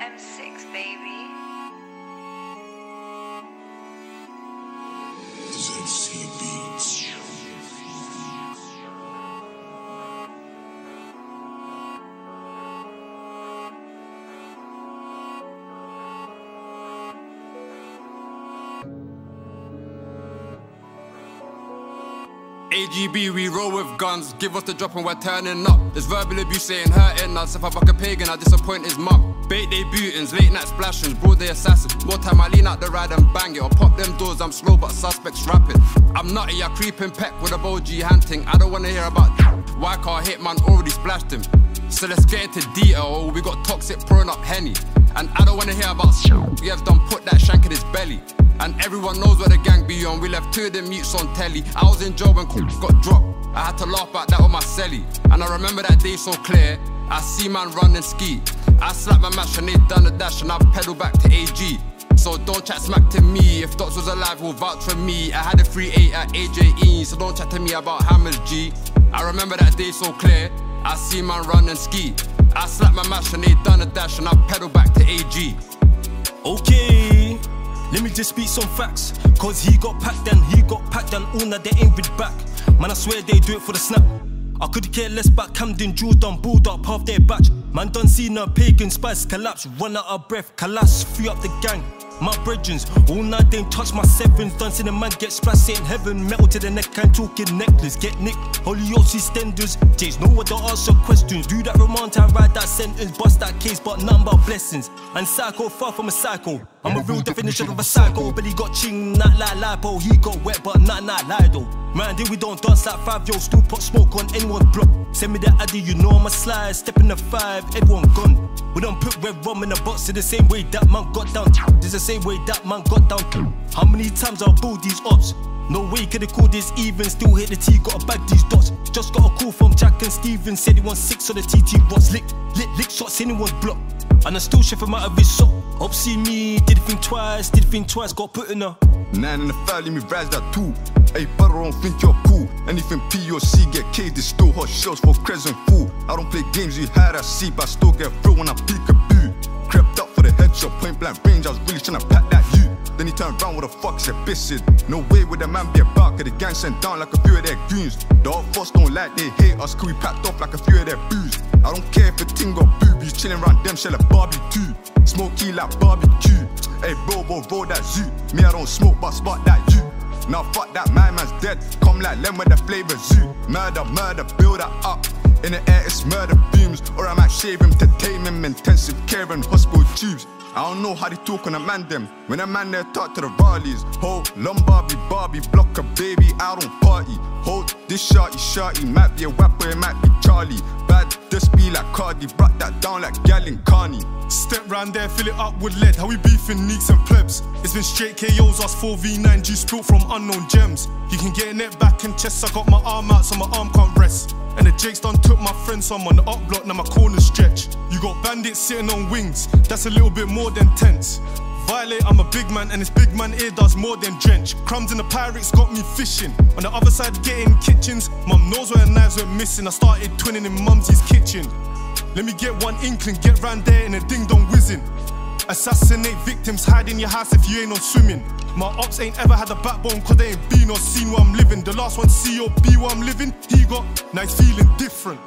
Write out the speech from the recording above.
M6, baby. ZC Beats. AGB, we roll with guns. Give us the drop and we're turning up. This verbal abuse ain't hurting us. If I fuck a pagan, I disappoint his mum. Bait debutings, late night splashings, broad day assassin. More time I lean out the ride and bang it. Or pop them doors, I'm slow but suspects rapid. I'm nutty, I creeping peck with a OG hunting. I don't wanna hear about why can't hit man already splashed him. So let's get into detail. Oh, we got toxic pouring up Henny. And I don't wanna hear about we have done put that shank in his belly. And everyone knows where the gang be on. We left two of them mutes on telly. I was in jail when got dropped. I had to laugh at that on my celly. And I remember that day so clear. I see man run and ski. I slap my mash and they done the dash and I pedal back to AG. So don't chat smack to me. If Dots was alive, will vouch for me. I had a free 8 at AJE, so don't chat to me about Hammers G. I remember that day so clear. I see man run and ski. I slap my mash and they done a dash and I pedal back to AG. Okay, let me just speak some facts. Cause he got packed and he got packed and all now they ain't with back. Man, I swear they do it for the snap. I could care less about Camden, done balled up half their batch. Man done seen a pagan spice collapse, run out of breath, collapse, free up the gang. My brethrens, all night they touch my sevens. Done see the man get splashed in heaven. Metal to the neck, can't talking necklace. Get nicked, holy Yossi stenders. Jays know what to answer questions. Do that remand time, write that sentence. Bust that case, but none blessings. And psycho, far from a psycho. I'm a real definition of a psycho. But he got ching, not like lipo. He got wet, but not not lido. Man, then we don't dance like five, yo. Still put smoke on anyone's block. Send me the addy, you know I'm a slide. Step in the five, everyone gone. We don't put red rum in the box in the same way that man got down. It's the same way that man got down. How many times I booed these ops? No way could they call this even. Still hit the T, got a bag these dots. Just got a call from Jack and Steven. Said he wants six on the TT was lick, lick, lick shots, anyone's block. And I still shift him out of his sock. Up see me, did think twice, did think twice, got put in a Nine in the let me rise that two. Hey, but I don't think you're cool. Anything P or C get K'd, it's still hot shells for crescent fool. I don't play games, you had I see, but I still get through when I peek a boo. Crept up for the headshot, point blank range, I was really trying to pack that you. Then he turned round with a fuck said biscuit. No way would the man be about, cause the gang sent down like a few of their goons. The old force don't like they hate us, cause we packed off like a few of their booze. I don't care if a ting got boobies, chilling around them, shell a Barbie too. Smoky like barbecue. Hey, bro, bro, roll that zoo. Me, I don't smoke, but spot that you. Now fuck that, my man's dead. Come like lem with the flavor zoo. Murder, murder, build that up. In the air, it's murder beams. Or I might shave him to tame him. Intensive care and hospital tubes. I don't know how they talk on a man them. When a man there talk to the Raleigh. Hold Lombardi, Barbie, block a baby, I don't party. Hold this shorty, shorty, might be a rapper, it might be Charlie. Bad, just be like Cardi, brought that down like Gal and Carney. Step round there, fill it up with lead. How we beefing neeks and plebs? It's been straight KOs, us 4v9, juice built from unknown gems. You can get neck back and chest, I got my arm out so my arm can't rest. And the Jakes done took my friend, so I'm on the up block, now my corner stretch. You got bandits sitting on wings, that's a little bit more than tense. Violate, I'm a big man, and this big man here does more than drench. Crumbs in the pirates got me fishing. On the other side, getting kitchens. Mum knows where knives went missing. I started twinning in mumsy's kitchen. Let me get one inkling, get round there in a ding dong whizzing. Assassinate victims, hide in your house if you ain't on swimming. My ops ain't ever had a backbone cause they ain't been or seen where I'm living. The last one be where I'm living, he got nice feeling different.